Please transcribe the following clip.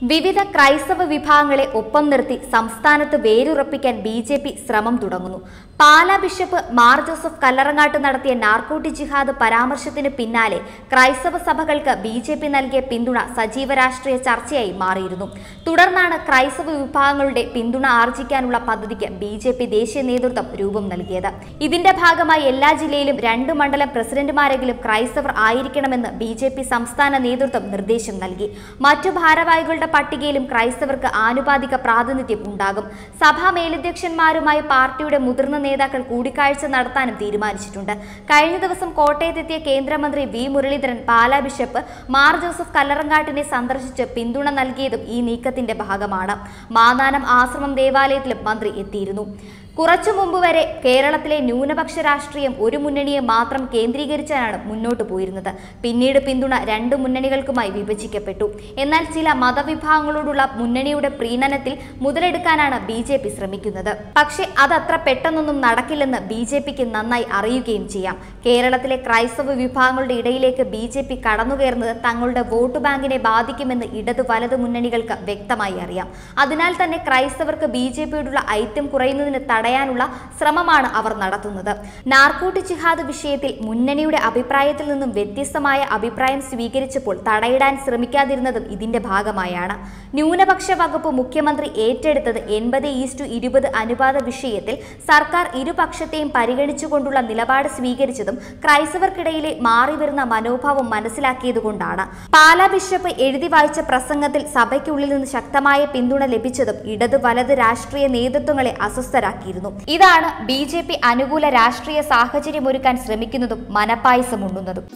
വിവിധ ക്രൈസ്തവ വിഭാഗങ്ങളെ ഒപ്പം നിർത്തി സംസ്ഥാനത്ത് വേരുറപ്പിക്കാൻ ബി ജെ പി ശ്രമം തുടങ്ങുന്നു. പാലാ ബിഷപ്പ് മാർ ജോസഫ് കല്ലറങ്ങാട്ട് നടത്തിയ നാർക്കോട്ടി ജിഹാദ് പരാമർശത്തിന് പിന്നാലെ ക്രൈസ്തവ സഭകൾക്ക് ബി ജെ പി നൽകിയ പിന്തുണ സജീവ രാഷ്ട്രീയ ചർച്ചയായി മാറിയിരുന്നു. തുടർന്നാണ് ക്രൈസ്തവ വിഭാഗങ്ങളുടെ പിന്തുണ ആർജിക്കാനുള്ള പദ്ധതിക്ക് ബി ജെ പി ദേശീയ നേതൃത്വം രൂപം നൽകിയത്. ഇതിന്റെ ഭാഗമായി എല്ലാ ജില്ലയിലും രണ്ട് മണ്ഡലം പ്രസിഡന്റുമാരെങ്കിലും ക്രൈസ്തവർ ആയിരിക്കണമെന്ന് ബി സംസ്ഥാന നേതൃത്വം നിർദ്ദേശം നൽകി. മറ്റു ഭാരവാഹികളുടെ പട്ടികയിലും ക്രൈസ്തവർക്ക് ആനുപാതിക പ്രാതിനിധ്യം ഉണ്ടാകും. സഭാ മേലധ്യക്ഷന്മാരുമായി പാർട്ടിയുടെ മുതിർന്ന നേതാക്കൾ കൂടിക്കാഴ്ച നടത്താനും തീരുമാനിച്ചിട്ടുണ്ട്. കഴിഞ്ഞ ദിവസം കോട്ടയത്തെത്തിയ കേന്ദ്രമന്ത്രി വി മുരളീധരൻ പാലാ ബിഷപ്പ് മാർ ജോസഫ് കല്ലറങ്കാട്ടിനെ സന്ദർശിച്ച് പിന്തുണ നൽകിയതും ഈ നീക്കത്തിന്റെ ഭാഗമാണ്. മാന്നാനം ആശ്രമം ദേവാലയത്തിലും മന്ത്രി എത്തിയിരുന്നു. കുറച്ചു മുമ്പ് വരെ കേരളത്തിലെ ന്യൂനപക്ഷ രാഷ്ട്രീയം ഒരു മുന്നണിയെ മാത്രം കേന്ദ്രീകരിച്ചാണ് മുന്നോട്ട് പോയിരുന്നത്. പിന്നീട് പിന്തുണ രണ്ട് മുന്നണികൾക്കുമായി വിഭജിക്കപ്പെട്ടു. എന്നാൽ ചില മതവിഭാഗങ്ങളോടുള്ള മുന്നണിയുടെ പ്രീണനത്തിൽ മുതലെടുക്കാനാണ് ബി ജെ പി ശ്രമിക്കുന്നത്. പക്ഷേ അതത്ര പെട്ടെന്നൊന്നും നടക്കില്ലെന്ന് ബി ജെ പിക്ക് നന്നായി അറിയുകയും ചെയ്യാം. കേരളത്തിലെ ക്രൈസ്തവ വിഭാഗങ്ങളുടെ ഇടയിലേക്ക് ബി ജെ പി കടന്നുകയറുന്നത് തങ്ങളുടെ വോട്ട് ബാങ്കിനെ ബാധിക്കുമെന്ന് ഇടതു വലതു മുന്നണികൾക്ക് വ്യക്തമായി അറിയാം. അതിനാൽ തന്നെ ക്രൈസ്തവർക്ക് ബി ജെ പിയോടുള്ള ഐക്യം കുറയുന്നതിന് തടയാനുള്ള ശ്രമമാണ് അവർ നടത്തുന്നത്. നാർക്കോട്ടി ജിഹാദ് വിഷയത്തിൽ മുന്നണിയുടെ അഭിപ്രായത്തിൽ നിന്നും വ്യത്യസ്തമായ അഭിപ്രായം സ്വീകരിച്ചപ്പോൾ തടയിടാൻ ശ്രമിക്കാതിരുന്നതും ഇതിന്റെ ഭാഗമായാണ്. ന്യൂനപക്ഷ വകുപ്പ് മുഖ്യമന്ത്രി ഏറ്റെടുത്തത് എൺപത് ഈസ്റ്റു ഇരുപത് അനുപാത വിഷയത്തിൽ സർക്കാർ ഇരുപക്ഷത്തെയും പരിഗണിച്ചുകൊണ്ടുള്ള നിലപാട് സ്വീകരിച്ചതും ക്രൈസ്തവർക്കിടയിലെ മാറിവരുന്ന മനോഭാവം മനസ്സിലാക്കിയതുകൊണ്ടാണ്. പാലാ ബിഷപ്പ് എഴുതി വായിച്ച പ്രസംഗത്തിൽ സഭയ്ക്കുള്ളിൽ നിന്ന് ശക്തമായ പിന്തുണ ലഭിച്ചതും ഇടത് വലത് രാഷ്ട്രീയ നേതൃത്വങ്ങളെ അസ്വസ്ഥരാക്കിയിരുന്നു. ഇതാണ് ബി അനുകൂല രാഷ്ട്രീയ സാഹചര്യമൊരുക്കാൻ ശ്രമിക്കുന്നതും മനപ്പായസം ഉണ്ണുന്നതും.